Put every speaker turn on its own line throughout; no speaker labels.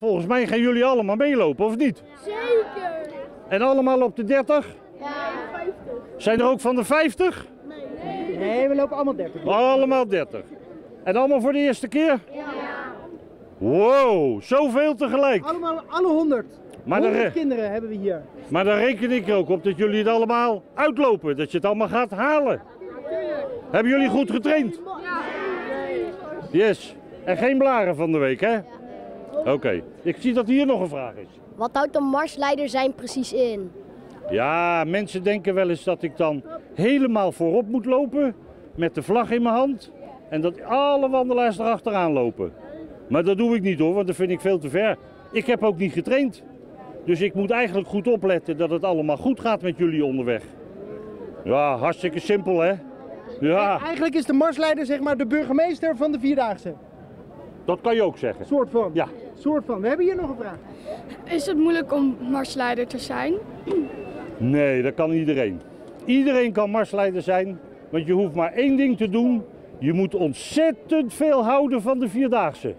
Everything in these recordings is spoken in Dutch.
Volgens mij gaan jullie allemaal meelopen, of niet?
Zeker.
En allemaal op de 30?
Ja.
Zijn er ook van de 50?
Nee, we lopen allemaal 30.
Allemaal 30. En allemaal voor de eerste keer?
Ja.
Wow, zoveel tegelijk.
Allemaal, alle 100.
Maar dan,
100
re-
kinderen hebben we hier.
maar dan reken ik er ook op dat jullie het allemaal uitlopen. Dat je het allemaal gaat halen. Hebben jullie goed getraind? Yes. En geen blaren van de week, hè? Oké. Ik zie dat hier nog een vraag is.
Wat houdt een marsleider zijn precies in?
Ja, mensen denken wel eens dat ik dan helemaal voorop moet lopen met de vlag in mijn hand en dat alle wandelaars erachteraan lopen. Maar dat doe ik niet hoor, want dat vind ik veel te ver. Ik heb ook niet getraind. Dus ik moet eigenlijk goed opletten dat het allemaal goed gaat met jullie onderweg. Ja, hartstikke simpel hè? Ja,
Eigenlijk is de marsleider zeg maar de burgemeester van de Vierdaagse.
Dat kan je ook zeggen.
Soort van.
Ja.
Soort van. We hebben hier nog een vraag.
Is het moeilijk om marsleider te zijn?
Nee, dat kan iedereen. Iedereen kan marsleider zijn, want je hoeft maar één ding te doen. Je moet ontzettend veel houden van de Vierdaagse.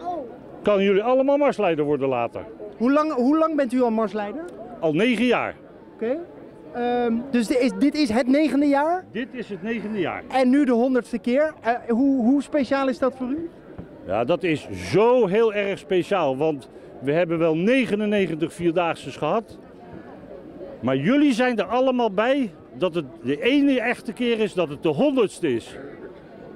Oh.
Kan jullie allemaal marsleider worden later?
Hoe lang, hoe lang bent u al marsleider?
Al negen jaar.
Oké. Ehm, dus dit is, dit is het negende jaar
Dit is het negende jaar.
en nu de honderdste keer. Eh, hoe, hoe speciaal is dat voor u?
Ja, dat is zo heel erg speciaal, want we hebben wel 99 Vierdaagses gehad. Maar jullie zijn er allemaal bij dat het de ene echte keer is dat het de honderdste is.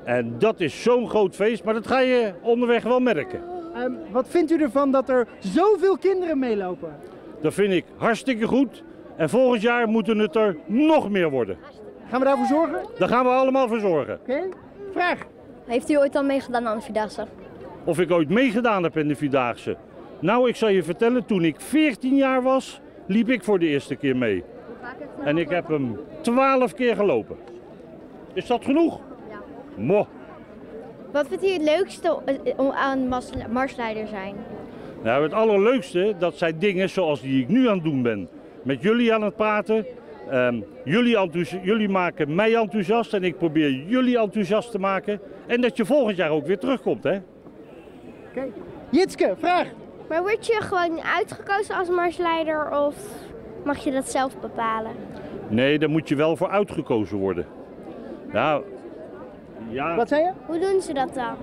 En dat is zo'n groot feest, maar dat ga je onderweg wel merken.
Ehm, wat vindt u ervan dat er zoveel kinderen meelopen?
Dat vind ik hartstikke goed. En volgend jaar moeten het er nog meer worden.
Gaan we daarvoor zorgen?
Daar gaan we allemaal voor zorgen.
Oké. Vraag.
Heeft u ooit al meegedaan aan de Vierdaagse?
Of ik ooit meegedaan heb in de Vierdaagse. Nou, ik zal je vertellen, toen ik 14 jaar was, liep ik voor de eerste keer mee. En ik heb hem 12 keer gelopen. Is dat genoeg?
Ja.
Mo.
Wat vindt u het leukste om aan marsleider zijn?
Nou, het allerleukste, dat zijn dingen zoals die ik nu aan het doen ben. Met jullie aan het praten. Ehm, jullie, jullie maken mij enthousiast en ik probeer jullie enthousiast te maken. En dat je volgend jaar ook weer terugkomt, hè?
Oké. Jitske, vraag.
Maar word je gewoon uitgekozen als marsleider of mag je dat zelf bepalen?
Nee, daar moet je wel voor uitgekozen worden. Nou, ja,
Wat zei je?
Hoe doen ze dat dan?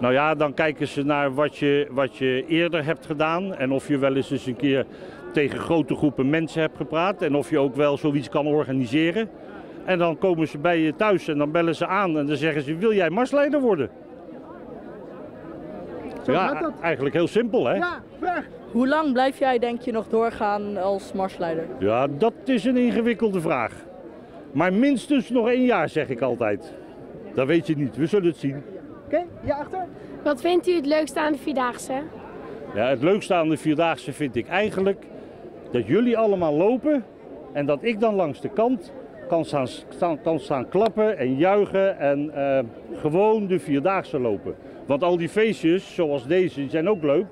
nou ja, dan kijken ze naar wat je, wat je eerder hebt gedaan. En of je wel eens eens een keer tegen grote groepen mensen hebt gepraat. En of je ook wel zoiets kan organiseren. En dan komen ze bij je thuis en dan bellen ze aan en dan zeggen ze: Wil jij marsleider worden?
Zo
ja,
gaat dat.
eigenlijk heel simpel, hè?
Ja, vraag.
Hoe lang blijf jij, denk je, nog doorgaan als marsleider?
Ja, dat is een ingewikkelde vraag. Maar minstens nog één jaar, zeg ik altijd. Dat weet je niet, we zullen het zien.
Oké, ja achter.
Wat vindt u het leukste aan de Vierdaagse?
Ja, het leukste aan de Vierdaagse vind ik eigenlijk dat jullie allemaal lopen en dat ik dan langs de kant kan staan, staan- kan staan klappen en juichen en eh, gewoon de Vierdaagse lopen. Want al die feestjes, zoals deze, zijn ook leuk.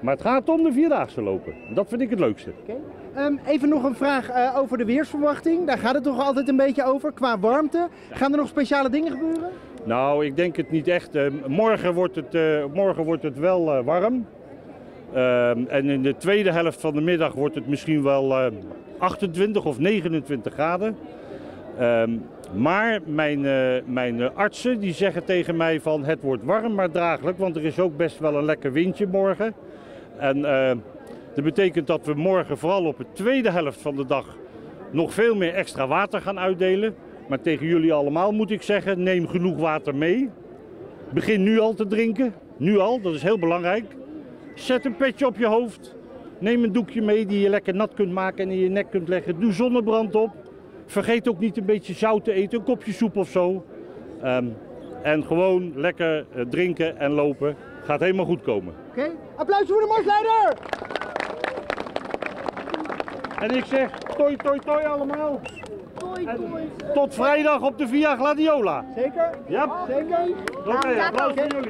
Maar het gaat om de Vierdaagse lopen. Dat vind ik het leukste.
Ehm, even nog een vraag eh, over de weersverwachting. Daar gaat het toch altijd een beetje over, qua warmte. Gaan er nog speciale dingen gebeuren?
Nou, ik denk het niet echt. Eh, morgen, wordt het, eh, morgen wordt het wel warm. Ehm, en in de tweede helft van de middag wordt het misschien wel eh, 28 of 29 graden. Ehm, maar mijn, eh, mijn artsen die zeggen tegen mij van het wordt warm maar draaglijk, want er is ook best wel een lekker windje morgen. En eh, dat betekent dat we morgen vooral op de tweede helft van de dag nog veel meer extra water gaan uitdelen. Maar tegen jullie allemaal moet ik zeggen, neem genoeg water mee. Begin nu al te drinken. Nu al, dat is heel belangrijk. Zet een petje op je hoofd. Neem een doekje mee die je lekker nat kunt maken en in je nek kunt leggen. Doe zonnebrand op. Vergeet ook niet een beetje zout te eten, een kopje soep of zo. Ehm, en gewoon lekker eh, drinken en lopen. Gaat helemaal goed komen.
Oké, applaus voor de marsleider!
En ik zeg, toi toi toi allemaal. En Tot vrijdag op de Via Gladiola.
Zeker?
Ja,
Zeker?
oké, applaus voor jullie.